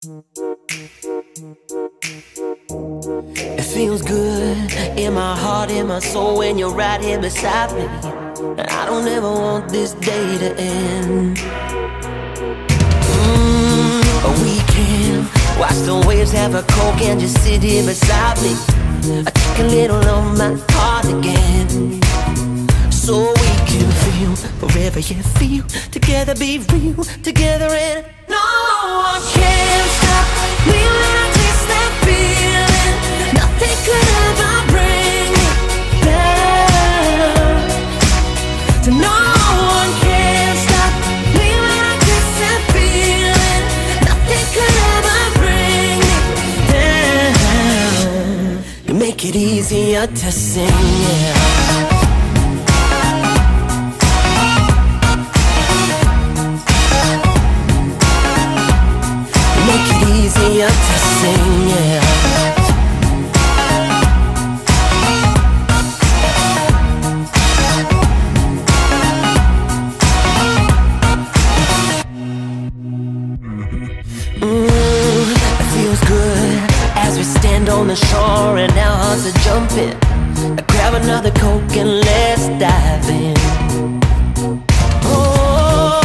It feels good in my heart, in my soul when you're right here beside me. And I don't ever want this day to end. Mm, we can watch the waves, have a coke, and just sit here beside me. I take a little of my heart again. So we can feel forever, yeah, feel together, be real together, and no it easier to sing, yeah. make it easier to sing, yeah. As on the shore and our hearts are jumping. I grab another coke and let's dive in. Oh,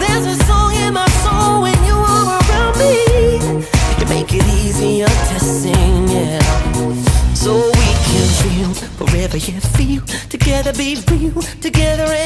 there's a song in my love, there's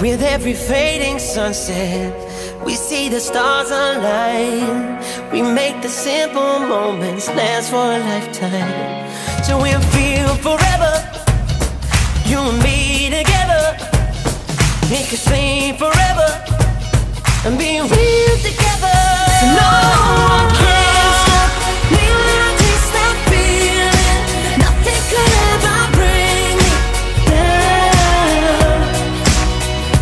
With every fading sunset, we see the stars align. We make the simple moments last for a lifetime. So we'll feel forever, you and me together. Make could stay forever and be real together. No